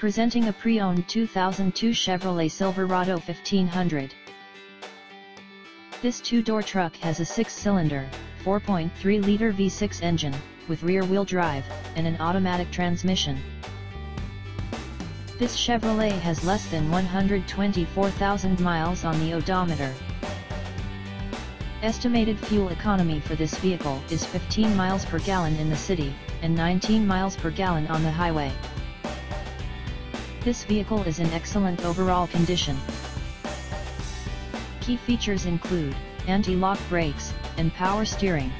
presenting a pre-owned 2002 Chevrolet Silverado 1500. This two-door truck has a six-cylinder, 4.3-liter V6 engine, with rear-wheel drive, and an automatic transmission. This Chevrolet has less than 124,000 miles on the odometer. Estimated fuel economy for this vehicle is 15 miles per gallon in the city, and 19 miles per gallon on the highway. This vehicle is in excellent overall condition. Key features include, anti-lock brakes, and power steering.